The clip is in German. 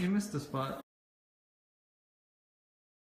Ihr müsst.